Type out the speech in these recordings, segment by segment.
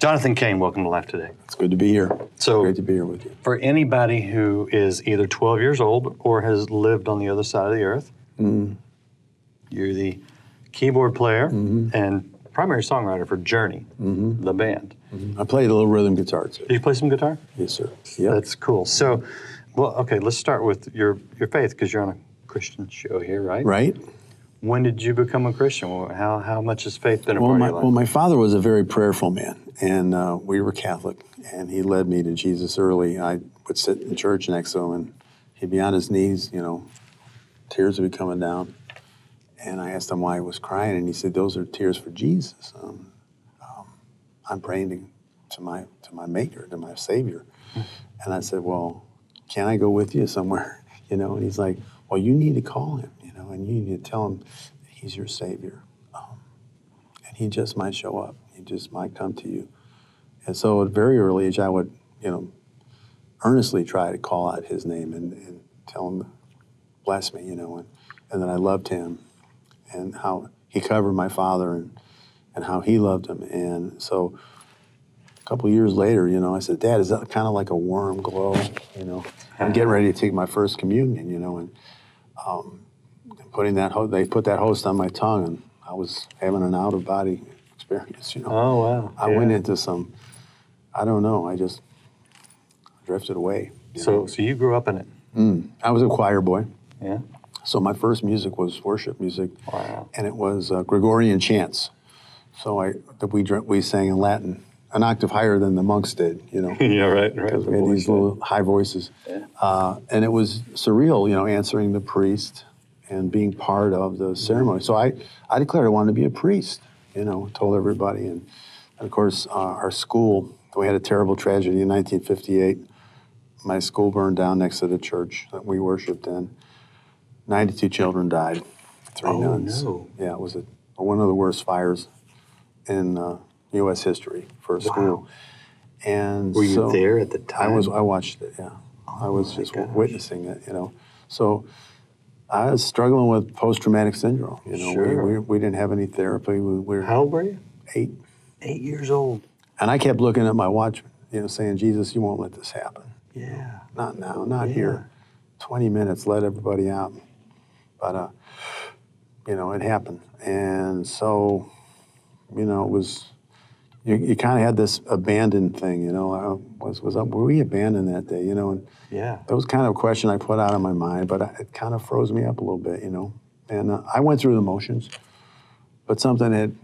Jonathan Cain, welcome to Life Today. It's good to be here. So- great to be here with you. For anybody who is either 12 years old or has lived on the other side of the earth, Mm-hmm. you're the keyboard player Mm-hmm. and primary songwriter for Journey, the band. I played a little rhythm guitar too. Do you play some guitar? Yes, sir. Yep. That's cool. So, well, okay, let's start with your, your faith because you're on a Christian show here, right? right. When did you become a Christian? How, how much has faith been a Well part my, of your life? well, my father was a very prayerful man, and uh, we were Catholic, and he led me to Jesus early. I would sit in church next to him, and he'd be on his knees, you know, tears would be coming down. And I asked him why he was crying, and he said, "Those are tears for Jesus. Um, um, I'm praying to, to my to my Maker, to my Savior." And I said, "Well, can I go with you somewhere?" You know, and he's like, "Well, you need to call him, know, and you need to tell him he's your Savior." Um, and he just might show up. He just might come to you. And so at very early age, I would, you know, earnestly try to call out his name and, and tell him, bless me, you know, and, and that I loved him and how he covered my father and, and how he loved him. And so a couple years later, you know, I said, Dad, is that kind of like a warm glow? You know, I'm getting ready to take my first communion, you know, and um, putting that, ho- they put that host on my tongue and I was having an out of body experience, you know. oh, wow. I went into some, I don't know, I just drifted away. So, know. so you grew up in it? I was a choir boy. Yeah. So my first music was worship music, Wow. and it was uh, Gregorian chants. So I that we we sang in Latin, an octave higher than the monks did, you know. yeah, right, right. because we had these little high voices. Uh, and it was surreal, you know, answering the priest and being part of the ceremony. So I, I declared I wanted to be a priest, you know, told everybody. And, and of course, uh, our school, we had a terrible tragedy in 1958. My school burned down next to the church that we worshiped in. 92 children died, three Oh, nuns. no. Yeah, it was a, one of the worst fires in uh, U.S. history for a school. Wow. And Were you so- there at the time? I was. I watched it. Yeah, I was just gosh. witnessing it. You know, so I was struggling with post-traumatic syndrome. You know, Sure. we, we, we didn't have any therapy. We, we were How old were you? eight, Eight years old. and I kept looking at my watch. You know, saying, "Jesus, you won't let this happen. Yeah. Not now. Not Yeah. here. Twenty minutes. Let everybody out." But uh, you know, it happened, and so you know, it was. You, you kind of had this abandoned thing, you know. I was was were we abandoned that day, you know? And Yeah. that was kind of a question I put out of my mind, but I, it kind of froze me up a little bit, you know. And uh, I went through the motions, but something had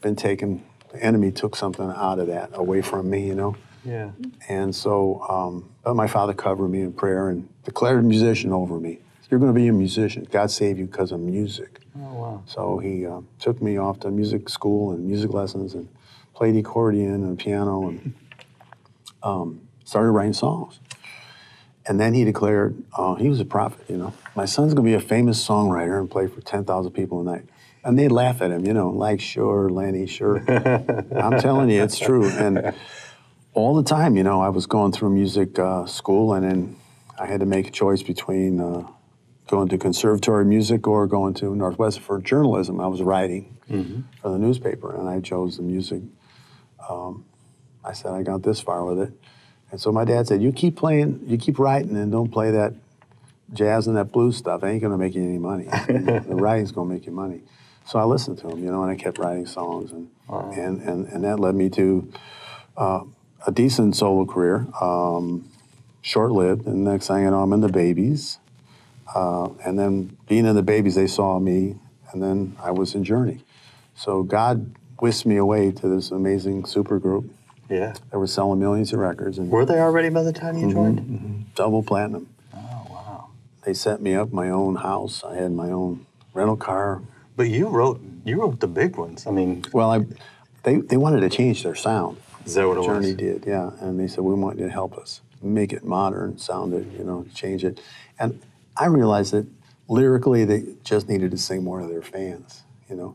been taken. The enemy took something out of that, away from me, you know. Yeah. And so, um, but my father covered me in prayer and declared a musician over me. You're going to be a musician. God saved you because of music. Oh, wow. So he uh, took me off to music school and music lessons and played accordion and piano and um, started writing songs. And then he declared, uh, he was a prophet, you know. My son's going to be a famous songwriter and play for 10,000 people a night. And they'd laugh at him, you know, like, sure, Lenny, sure. I'm telling you, it's true. And all the time, you know, I was going through music uh, school and then I had to make a choice between uh, going to conservatory music or going to Northwestern for journalism. I was writing for the newspaper and I chose the music. Um, I said, I got this far with it. And so my dad said, You keep playing, you keep writing and don't play that jazz and that blues stuff. It ain't gonna make you any money. the writing's gonna make you money. So I listened to him, you know, and I kept writing songs and and, and, and that led me to uh, a decent solo career, um, short-lived. And next thing you know, I'm in the Babies, uh, and then being in the Babies, they saw me, and then I was in Journey. So God whisked me away to this amazing super group Yeah. that were selling millions of records and Were they already by the time you mm-hmm, joined? Mm-hmm. double platinum. Oh, wow. They set me up my own house. I had my own rental car. But you wrote you wrote the big ones. I mean, Well, I, they, they wanted to change their sound. is that what it Journey was? did, yeah. And they said, we want you to help us make it modern, sound it, you know, change it. And I realized that lyrically they just needed to sing more to their fans, you know.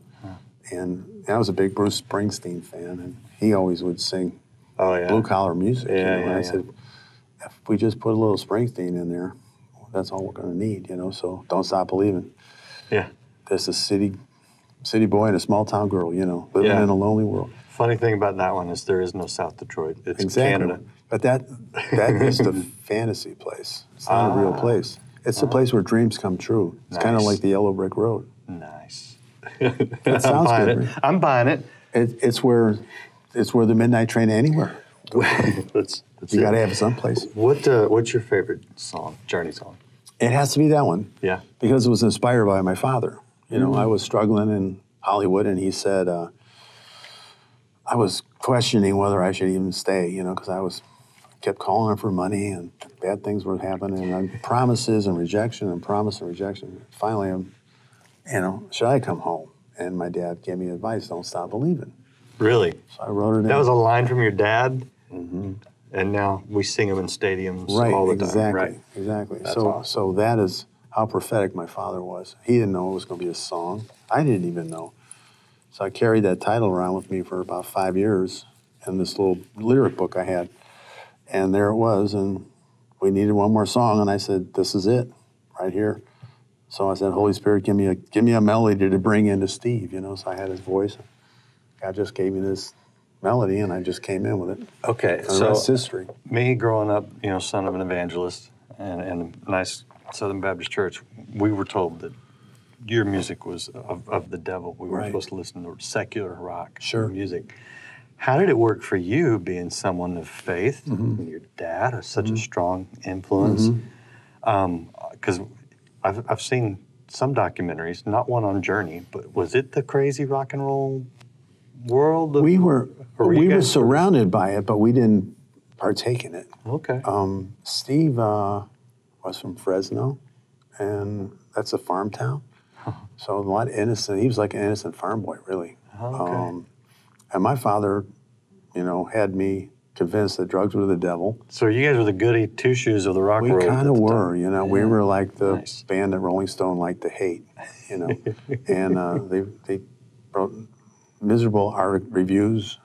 And I was a big Bruce Springsteen fan, and he always would sing Oh yeah. blue collar music. you Yeah, and I yeah. said, if we just put a little Springsteen in there, that's all we're going to need, you know. So don't stop believing. Yeah. There's a city, city boy and a small town girl, you know, living Yeah. in a lonely world. Funny thing about that one is there is no South Detroit. It's Exactly. Canada. But that that is the fantasy place. It's not a real Ah. place. It's the place where dreams come true. It's kind of like the Yellow Brick Road. Nice. That sounds I'm buying good. it. right? I'm buying it. It, it's where it's where the midnight train anywhere. That's, that's You got to have it someplace. What uh, What's your favorite song? Journey song? It has to be that one. Yeah. because it was inspired by my father. You know, Mm. I was struggling in Hollywood, and he said uh, I was questioning whether I should even stay. You know, because I was kept calling him for money, and bad things were happening, and promises and rejection, and promise and rejection. Finally, I'm, you know, should I come home? And my dad gave me advice: don't stop believing. Really? So I wrote it in. That was a line from your dad, and now we sing them in stadiums Mm-hmm. right, all the exactly, time. Right. exactly. That's so, awesome. so that is how prophetic my father was. He didn't know it was going to be a song. I didn't even know. So I carried that title around with me for about five years in this little lyric book I had, and there it was. And we needed one more song, and I said, "This is it, right here." So I said, "Holy Spirit, give me a give me a melody to bring into Steve." You know, so I had his voice. God just gave me this melody, and I just came in with it. Okay. And So rest's history. me growing up, you know, son of an evangelist and, and a nice Southern Baptist church, we were told that your music was of, of the devil. We weren't Right. supposed to listen to secular rock Sure. music. How did it work for you being someone of faith? Mm-hmm. Your dad is such a mm-hmm. strong influence. Mm-hmm. Um, because I've, I've seen some documentaries, not one on Journey, but was it the crazy rock and roll world? of- We were were we were surrounded by it, but we didn't partake in it. Okay. Um, Steve uh, was from Fresno, and that's a farm town. So a lot of innocent. He was like an innocent farm boy, really. Okay. Um, and my father, you know, had me convinced that drugs were the devil. so you guys were the goody two shoes of the rock We world. We kind of were, time. you know. We were like the Nice. band that Rolling Stone liked to hate, you know. and uh, they they wrote miserable art reviews.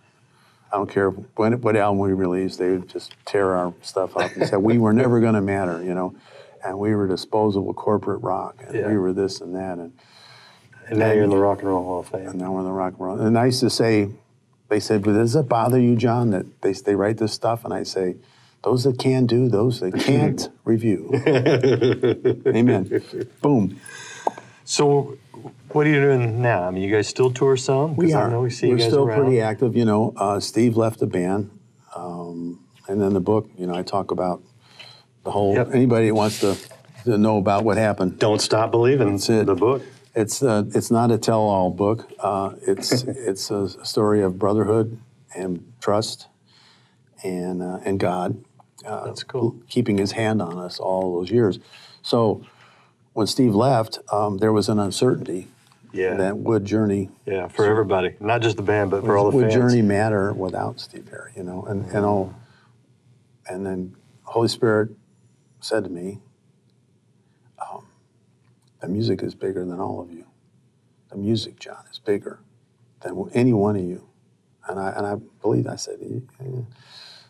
I don't care when, what album we released, they would just tear our stuff up and say we were never going to matter, you know. And we were disposable corporate rock, and Yeah. we were this and that, and, And now you're in the Rock and Roll Hall of Fame. and now we're in the rock and roll. And I used to say, they said, "But does it bother you, John, that they they write this stuff?" And I say, "Those that can do, those that can't review." Amen. Boom. So, what are you doing now? I mean, you guys still tour some? We I are. know we see We're you guys still around. pretty active. You know, uh, Steve left the band, um, and then the book. You know, I talk about the whole. Yep. Anybody that wants to, to know about what happened, Don't stop believing. That's it. The book. It's uh, it's not a tell-all book. Uh, it's it's a story of brotherhood and trust, and uh, and God. Uh, That's cool. Keeping His hand on us all those years. So, when Steve left, um, there was an uncertainty Yeah. that would Journey yeah, for everybody, not just the band, but for all the would fans. Journey matter without Steve Perry? You know, and and all, and then Holy Spirit said to me, "The music is bigger than all of you. The music, John, is bigger than any one of you." And I and I believed. I said, "Yeah."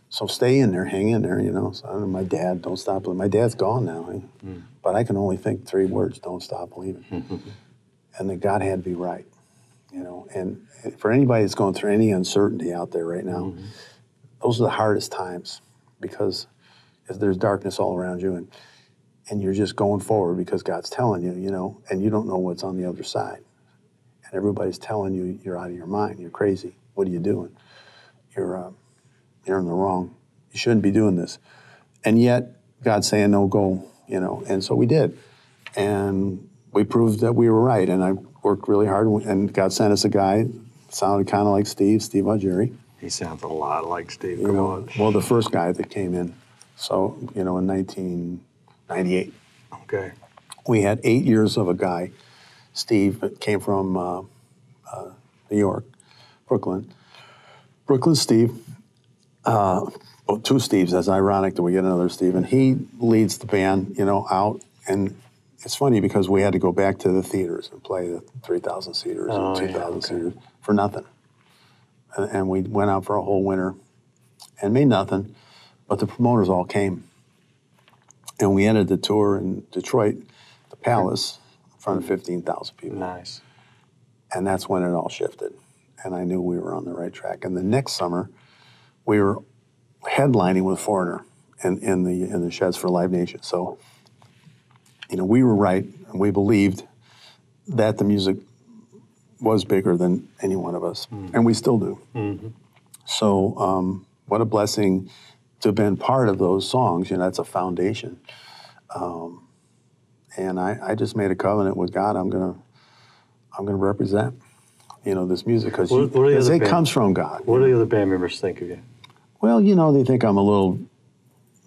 "So stay in there, hang in there." You know. So know, my dad, don't stop believing. My dad's gone now, eh? but I can only think three words: "Don't stop believing." and that God had to be right. You know, and for anybody that's going through any uncertainty out there right now, those are the hardest times because there's darkness all around you, and and you're just going forward because God's telling you, you know, and you don't know what's on the other side, and everybody's telling you you're out of your mind, you're crazy. What are you doing? You're uh, you're in the wrong. You shouldn't be doing this, and yet God's saying no, go. You know, and so we did, and we proved that we were right. And I worked really hard, and God sent us a guy, sounded kind of like Steve, Steve Augeri. He sounds a lot like Steve. You know, well, the first guy that came in. So, you know, in 1998, Okay. we had eight years of a guy, Steve, came from uh, uh, New York, Brooklyn. Brooklyn Steve, uh, well, two Steves. That's ironic that we get another Steve, and he leads the band, you know, out. And it's funny because we had to go back to the theaters and play the 3,000 seaters Oh, and yeah, 2,000 okay. seaters for nothing. And, and we went out for a whole winter and made nothing, but the promoters all came. And we ended the tour in Detroit, the Palace, in front of 15,000 people. Nice. And that's when it all shifted. and I knew we were on the right track. And the next summer, we were headlining with Foreigner in, in the in the Sheds for Live Nation. So, you know, we were right, and we believed that the music was bigger than any one of us, and we still do. So, um, what a blessing to have been part of those songs. You know, that's a foundation. Um, and I, I just made a covenant with God. I'm gonna, I'm gonna represent, you know, this music because What- what are the other it band- comes from God. What do the other band members think of you? Well, you know, they think I'm a little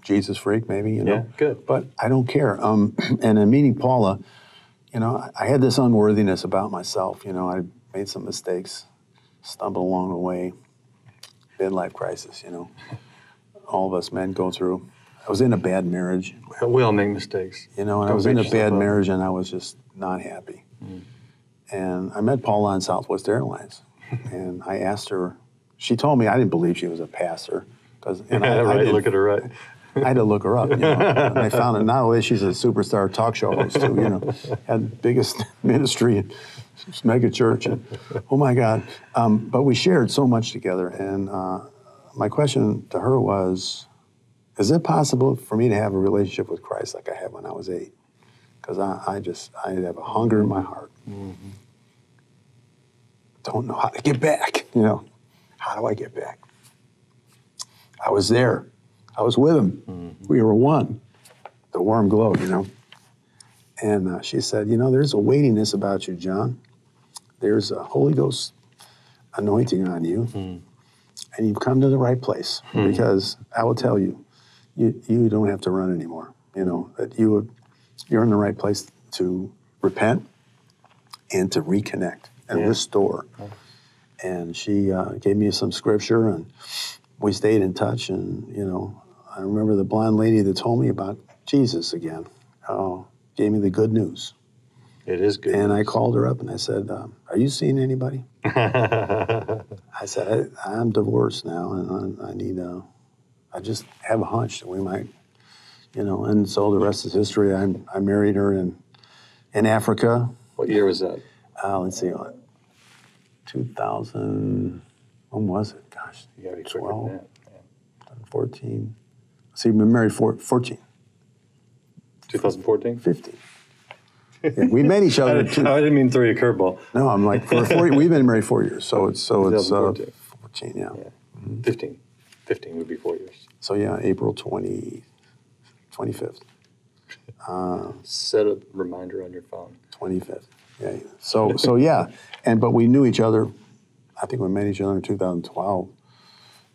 Jesus freak, maybe, you know. Yeah, good. But I don't care. Um, and in meeting Paula, you know, I, I had this unworthiness about myself. You know, I made some mistakes, stumbled along the way, midlife crisis, you know. All of us men go through. I was in a bad marriage, We all make mistakes. you know, and I was in a bad up. marriage and I was just not happy. And I met Paula on Southwest Airlines. and I asked her, she told me I didn't believe she was a pastor. Cause, and I, I right, didn't- look at her right. I had to look her up. You know? and I found out not only she's a superstar talk show host too. You know, had biggest ministry in this mega church. And, oh my God! Um, but we shared so much together. And uh, my question to her was, is it possible for me to have a relationship with Christ like I had when I was eight? Because I, I just I have a hunger in my heart. Mm-hmm. Don't know how to get back. You know, how do I get back? I was there. I was with him. Mm-hmm. We were one. The warm glow, you know. And uh, she said, You know, there's a weightiness about you, John. There's a Holy Ghost anointing on you. Mm. And you've come to the right place because I will tell you, you, you don't have to run anymore. You know, that you, you're in the right place to repent and to reconnect and Yeah. restore. And she uh, gave me some scripture and we stayed in touch and you know i remember the blonde lady that told me about jesus again oh gave me the good news It is good. and i called her up and i said um, are you seeing anybody i said I, i'm divorced now and i, I need uh, i just have a hunch that we might you know and so the rest is history i, I married her in in africa what year was that? uh, let's see what 2000 when was it gosh You gotta be 12 than that. Yeah. 14. See, been married for 14, 2014? 15. We met each I other. didn't, Two, I didn't mean throw you a curveball. no, I'm like for four. We've been married four years, so it's so it's uh, 14. Yeah. Yeah. 15. 15 would be four years. So yeah, April 20, 25th, Set a reminder on your phone. 25th. Yeah. So so yeah, and but we knew each other. I think we met each other in 2012.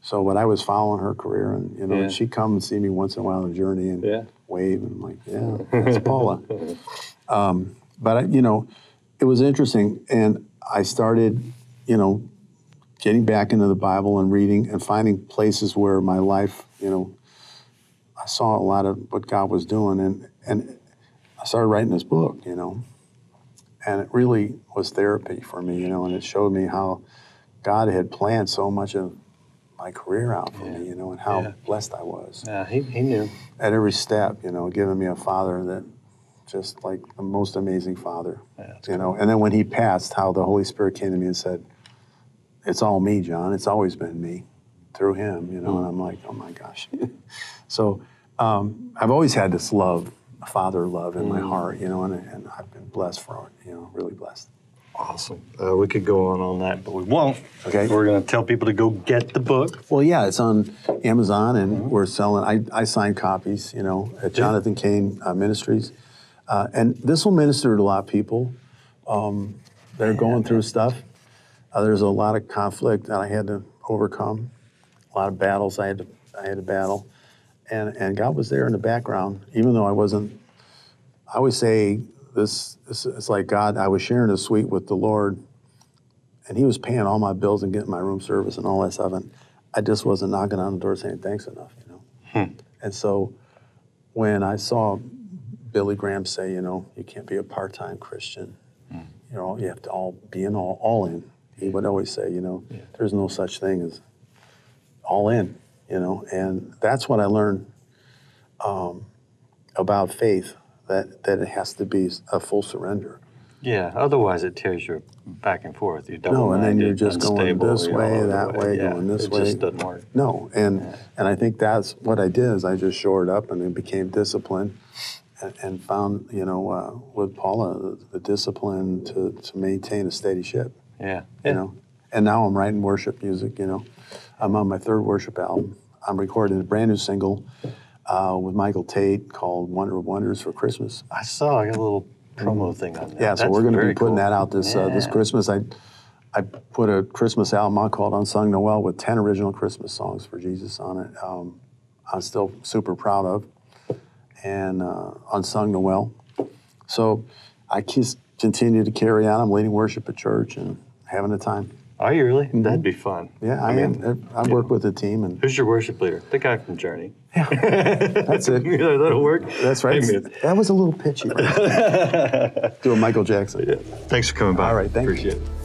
So when I was following her career, and you know, Yeah. and she'd come and see me once in a while on the journey and Yeah. wave, and I'm like, yeah, that's Paula. um, but I, you know, it was interesting, and I started, you know, getting back into the Bible and reading and finding places where my life, you know, I saw a lot of what God was doing, and and I started writing this book, you know, and it really was therapy for me, you know, and it showed me how God had planned so much of my career out for me, you know, and how Yeah. blessed I was Yeah, he, he knew. at every step, you know, giving me a father that just like the most amazing father, Yeah, you know. And then when he passed, how the Holy Spirit came to me and said, "It's all me, John. It's always been me, through him," you know. And I'm like, "Oh my gosh." so um, I've always had this love, father love in my heart, you know, and, and I've been blessed for it, you know, really blessed. Awesome. Uh, we could go on on that, but we won't. Okay. We're going to tell people to go get the book. Well, yeah, it's on Amazon, and we're selling. I, I sign copies, you know, at Jonathan Cain uh, Ministries, uh, and this will minister to a lot of people um, that are going through stuff. Uh, there's a lot of conflict that I had to overcome, a lot of battles I had to I had to battle, and and God was there in the background, even though I wasn't. I always say this. This it's like God. I was sharing a suite with the Lord and he was paying all my bills and getting my room service and all that stuff. And I just wasn't knocking on the door saying thanks enough, you know. And so when I saw Billy Graham say, you know, you can't be a part-time Christian, you know, you have to all be in all, all in. He would always say, you know, there's no such thing as all in, you know. And that's what I learned um, about faith that that it has to be a full surrender. Yeah, otherwise it tears you back and forth. You're No, and then you're just going this way, that way, Yeah, going this it way. just doesn't work. No, and and I think that's what I did is I just shored up and it became disciplined, and, found you know uh, with Paula the, the discipline to, to maintain a steady ship. Yeah. You know, and now I'm writing worship music. You know, I'm on my third worship album. I'm recording a brand new single uh, with Michael Tait called "Wonder of Wonders" for Christmas. I saw I got a little promo thing on there. Yeah, so That's we're going to be putting cool. that out this uh, this Christmas. I I put a Christmas album out called Unsung Noel with ten original Christmas songs for Jesus on it. Um, I'm still super proud of, and uh, Unsung Noel. So I just continue to carry on. I'm leading worship at church and having a time. Are you really? That'd be fun. Mm-hmm. Yeah, I, am. I work with a team, and Who's your worship leader? The guy from Journey. that's it. Yeah, that'll work. That's right. Hey. That was a little pitchy. Doing Michael Jackson. Yeah. Thanks for coming by. All right, thank you. Appreciate it.